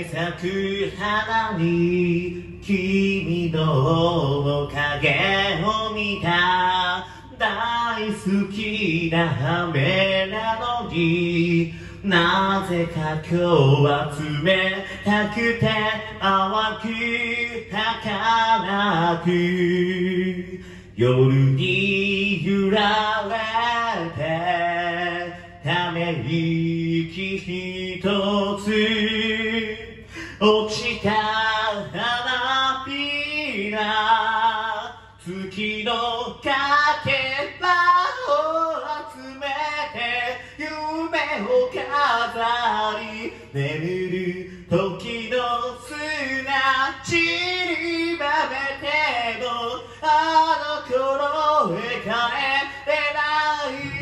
に咲く花に君の影を見た大好きな雨なのになぜか今日は冷たくて淡く儚く夜に揺られてため息ひ落ちた花びら月のかけらを集めて夢を飾り眠る時の砂散りばめてもあの頃へ帰れない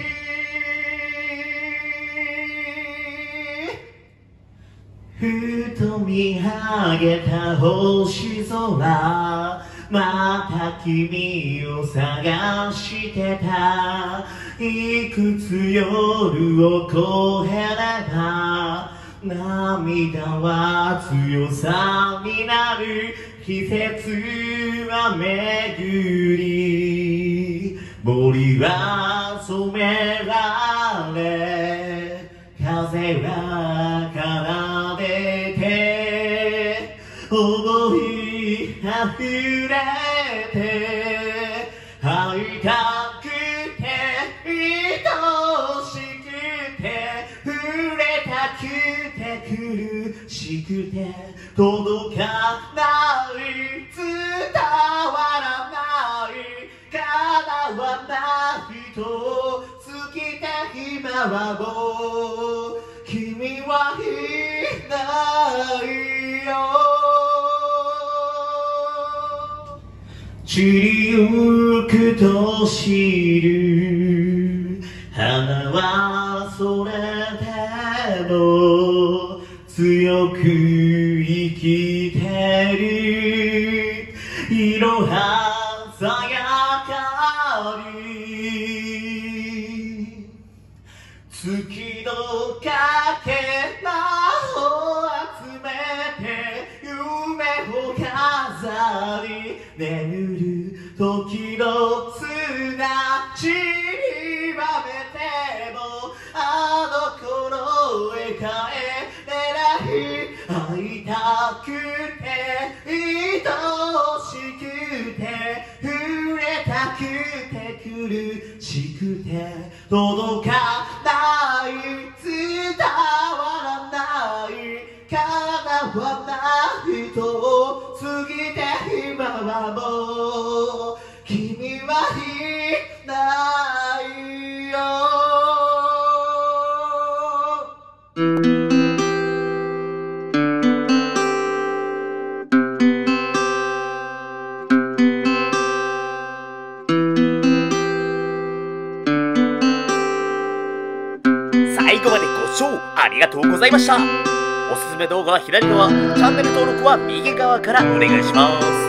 ふと見上げた星空また君を探してた。いくつ夜を越えれば涙は強さになる。季節は巡り森は染められ風は思い溢れて会いたくて愛しくて触れたくて苦しくて届かない伝わらない叶わないと尽きた今はもう君はいないよ散りゆくと知る。花はそれでも強く生きてる。色鮮やかに月のかけら飾り眠る時の砂散りばめてもあの頃へ帰れない会いたくて愛しくて触れたくて苦しくて届かない今はもう君はいないよ。最後までご視聴ありがとうございました。おすすめ動画は左側。チャンネル登録は右側からお願いします。